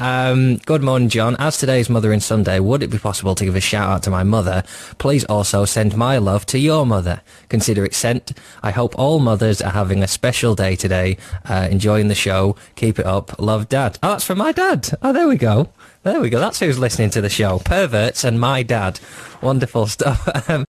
Um, good morning, Jon. As today's Mother Mothering Sunday, would it be possible to give a shout out to my mother? Please also send my love to your mother. Consider it sent. I hope all mothers are having a special day today, uh, enjoying the show. Keep it up. Love, Dad. Oh, that's from my dad. Oh, there we go. There we go. That's who's listening to the show. Perverts and my dad. Wonderful stuff. Um,